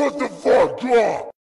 Shut the fuck up!